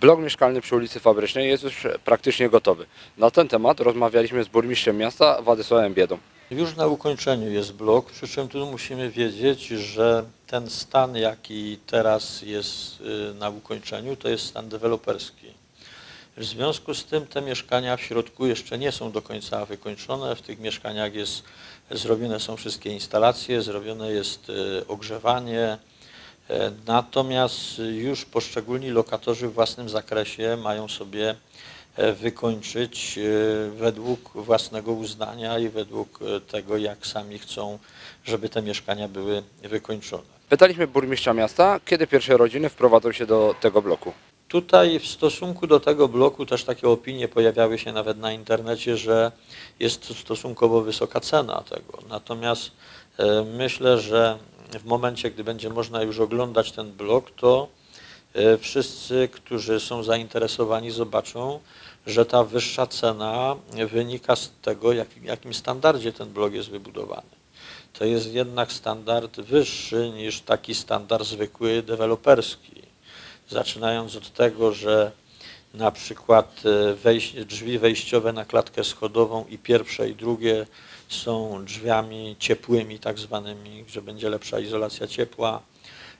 Blok mieszkalny przy ulicy Fabrycznej jest już praktycznie gotowy. Na ten temat rozmawialiśmy z burmistrzem miasta Władysławem Biedą. Już na ukończeniu jest blok, przy czym tu musimy wiedzieć, że ten stan, jaki teraz jest y, na ukończeniu, to jest stan deweloperski. W związku z tym te mieszkania w środku jeszcze nie są do końca wykończone. W tych mieszkaniach jest, zrobione są wszystkie instalacje, zrobione jest y, ogrzewanie. Natomiast już poszczególni lokatorzy w własnym zakresie mają sobie e, wykończyć e, według własnego uznania i według e, tego, jak sami chcą, żeby te mieszkania były wykończone. Pytaliśmy burmistrza miasta, kiedy pierwsze rodziny wprowadzą się do tego bloku. Tutaj w stosunku do tego bloku też takie opinie pojawiały się nawet na internecie, że jest stosunkowo wysoka cena tego. Natomiast myślę, że w momencie, gdy będzie można już oglądać ten blok, to e, wszyscy, którzy są zainteresowani, zobaczą, że ta wyższa cena wynika z tego, jak, w jakim standardzie ten blok jest wybudowany. To jest jednak standard wyższy niż taki standard zwykły deweloperski zaczynając od tego, że na przykład e, wejś, drzwi wejściowe na klatkę schodową i pierwsze i drugie są drzwiami ciepłymi tak zwanymi, że będzie lepsza izolacja ciepła.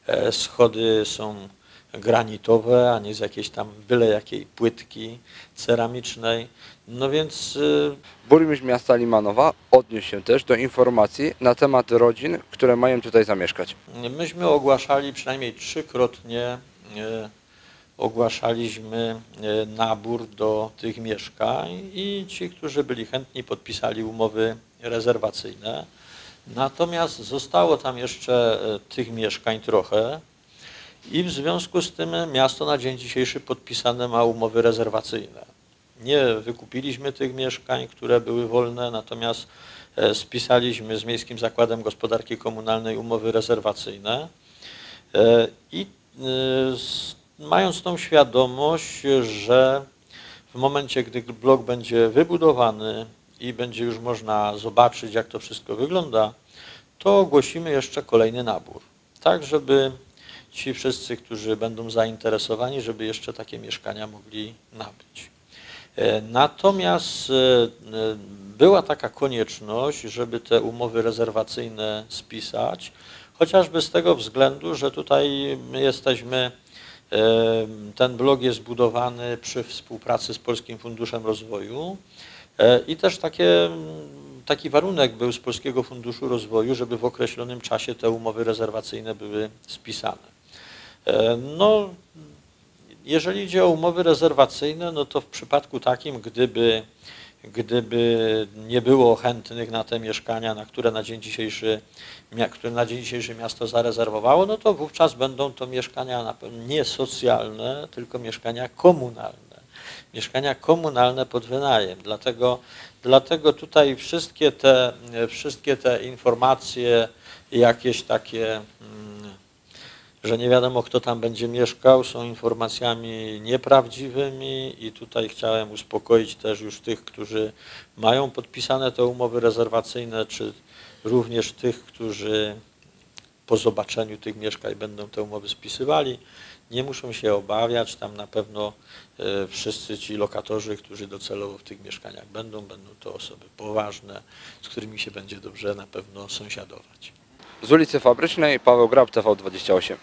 E, Schody są granitowe, a nie z jakiejś tam byle jakiej płytki ceramicznej. No więc e, Burmistrz miasta Limanowa odniósł się też do informacji na temat rodzin, które mają tutaj zamieszkać. Myśmy ogłaszali przynajmniej trzykrotnie, ogłaszaliśmy e, nabór do tych mieszkań i ci, którzy byli chętni, podpisali umowy rezerwacyjne. Natomiast zostało tam jeszcze e, tych mieszkań trochę i w związku z tym miasto na dzień dzisiejszy podpisane ma umowy rezerwacyjne. Nie wykupiliśmy tych mieszkań, które były wolne, natomiast e, spisaliśmy z Miejskim Zakładem Gospodarki Komunalnej umowy rezerwacyjne i mając tą świadomość, że w momencie, gdy blok będzie wybudowany i będzie już można zobaczyć, jak to wszystko wygląda, to ogłosimy jeszcze kolejny nabór. Tak, żeby ci wszyscy, którzy będą zainteresowani, żeby jeszcze takie mieszkania mogli nabyć. E, Natomiast e, e, była taka konieczność, żeby te umowy rezerwacyjne spisać, chociażby z tego względu, że tutaj my jesteśmy, ten blok jest budowany przy współpracy z Polskim Funduszem Rozwoju e, i też takie, taki warunek był z Polskiego Funduszu Rozwoju, żeby w określonym czasie te umowy rezerwacyjne były spisane. E, No, jeżeli idzie o umowy rezerwacyjne, no to w przypadku takim, gdyby, gdyby nie było chętnych na te mieszkania, na które na dzień dzisiejszy, które na dzień dzisiejszy miasto zarezerwowało, no to wówczas będą to mieszkania nie socjalne, tylko mieszkania komunalne. Mieszkania komunalne pod wynajem. Dlatego, dlatego tutaj wszystkie te, wszystkie te informacje, jakieś takie mm, że nie wiadomo, kto tam będzie mieszkał, są informacjami nieprawdziwymi i tutaj chciałem uspokoić też już tych, którzy mają podpisane te umowy rezerwacyjne, czy również tych, którzy po zobaczeniu tych mieszkań będą te umowy spisywali. Nie muszą się obawiać, tam na pewno e, wszyscy ci lokatorzy, którzy docelowo w tych mieszkaniach będą, będą to osoby poważne, z którymi się będzie dobrze na pewno sąsiadować. Z ulicy Fabrycznej Paweł Grab, TV28.